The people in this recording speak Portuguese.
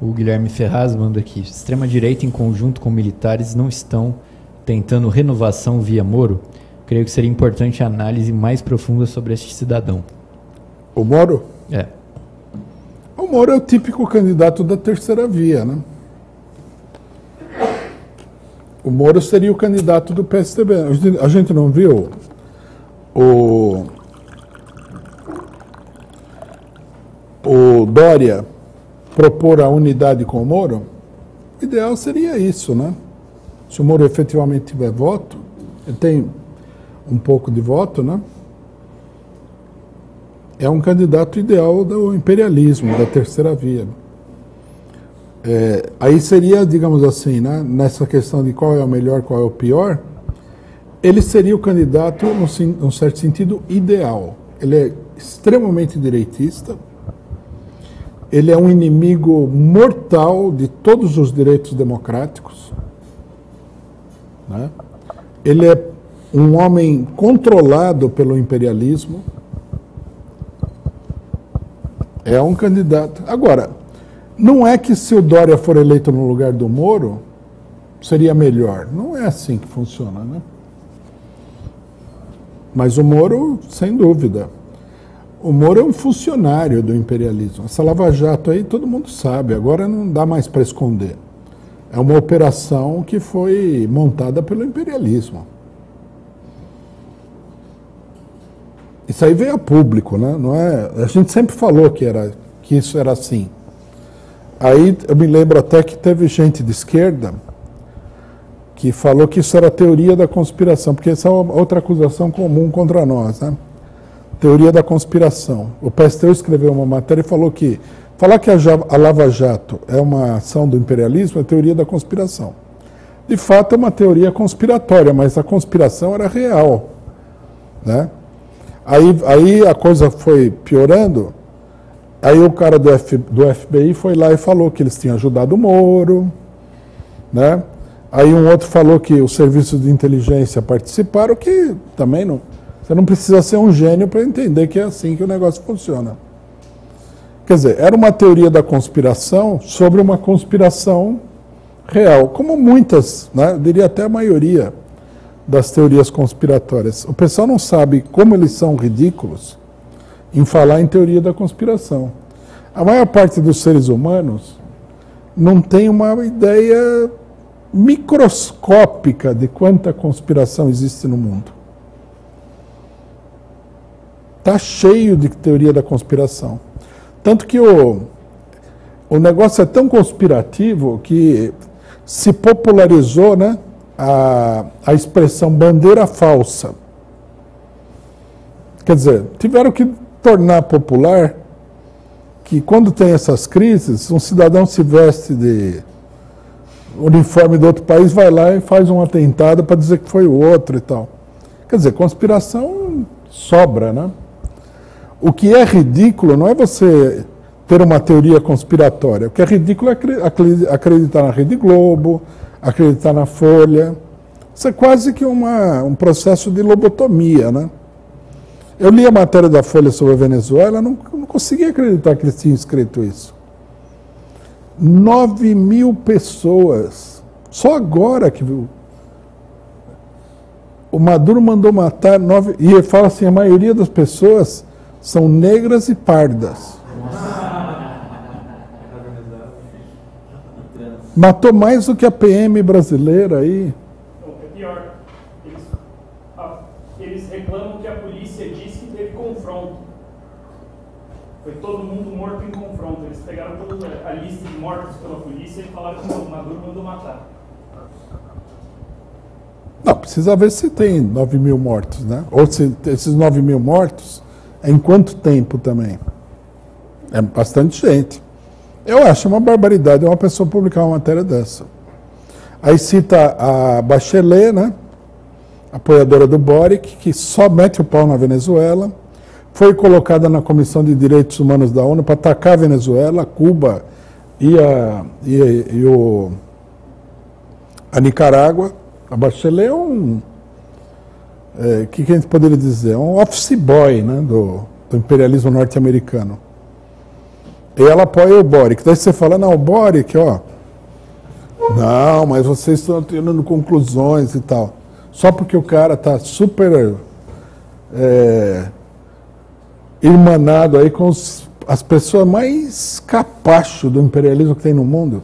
O Guilherme Ferraz manda aqui. Extrema-direita em conjunto com militares não estão tentando renovação via Moro? Creio que seria importante a análise mais profunda sobre este cidadão. O Moro? É. O Moro é o típico candidato da terceira via, né? O Moro seria o candidato do PSDB. A gente não viu o, o Dória propor a unidade com o Moro? O ideal seria isso, né? Se o Moro efetivamente tiver voto, ele tem um pouco de voto, né? É um candidato ideal do imperialismo, da terceira via. É, aí seria, digamos assim, né, nessa questão de qual é o melhor, qual é o pior, ele seria o candidato, num, num certo sentido, ideal. Ele é extremamente direitista, ele é um inimigo mortal de todos os direitos democráticos. Né? Ele é um homem controlado pelo imperialismo. É um candidato. Agora, não é que se o Dória for eleito no lugar do Moro, seria melhor. Não é assim que funciona, né? Mas o Moro, sem dúvida. O Moro é um funcionário do imperialismo. Essa Lava Jato aí todo mundo sabe, agora não dá mais para esconder. É uma operação que foi montada pelo imperialismo. Isso aí veio a público, né? Não é, a gente sempre falou que, era, que isso era assim. Aí eu me lembro até que teve gente de esquerda que falou que isso era teoria da conspiração, porque essa é outra acusação comum contra nós, né? Teoria da conspiração. O PSTU escreveu uma matéria e falou que falar que a, a Lava Jato é uma ação do imperialismo é teoria da conspiração. De fato, é uma teoria conspiratória, mas a conspiração era real, né? Aí, aí a coisa foi piorando. Aí o cara do, F, do FBI foi lá e falou que eles tinham ajudado o Moro, né? Aí um outro falou que os serviços de inteligência participaram, que também não. Você não precisa ser um gênio para entender que é assim que o negócio funciona. Quer dizer, era uma teoria da conspiração sobre uma conspiração real, como muitas, né, eu diria até a maioria das teorias conspiratórias. O pessoal não sabe como eles são ridículos em falar em teoria da conspiração. A maior parte dos seres humanos não tem uma ideia microscópica de quanta conspiração existe no mundo. Está cheio de teoria da conspiração. Tanto que o, o negócio é tão conspirativo que se popularizou né, a, a expressão bandeira falsa. Quer dizer, tiveram que tornar popular que quando tem essas crises, um cidadão se veste de uniforme do outro país, vai lá e faz um atentado para dizer que foi o outro e tal. Quer dizer, conspiração sobra, né? O que é ridículo não é você ter uma teoria conspiratória. O que é ridículo é acreditar na Rede Globo, acreditar na Folha. Isso é quase que uma, um processo de lobotomia, né? Eu li a matéria da Folha sobre a Venezuela, não, não conseguia acreditar que eles tinham escrito isso. 9 mil pessoas. Só agora que viu. O Maduro mandou matar nove. E ele fala assim: a maioria das pessoas são negras e pardas. Matou mais do que a PM brasileira aí. É pior. Eles, a, eles reclamam que a polícia disse que teve confronto. Foi todo mundo morto em confronto. Eles pegaram toda a lista de mortos pela polícia e falaram que o Maduro mandou matar. Não, precisa ver se tem 9 mil mortos, né? Ou se esses 9 mil mortos em quanto tempo também? É bastante gente. Eu acho uma barbaridade uma pessoa publicar uma matéria dessa. Aí cita a Bachelet, né? apoiadora do Boric, que só mete o pau na Venezuela, foi colocada na Comissão de Direitos Humanos da ONU para atacar a Venezuela, Cuba e, a, e, e o, a Nicarágua. A Bachelet é um é, que, que a gente poderia dizer? Um office boy né, do, do imperialismo norte-americano. E ela apoia o Boric. Daí você fala, não, o Boric, ó. Não, mas vocês estão tirando conclusões e tal. Só porque o cara tá super é, irmanado aí com os, as pessoas mais capacho do imperialismo que tem no mundo.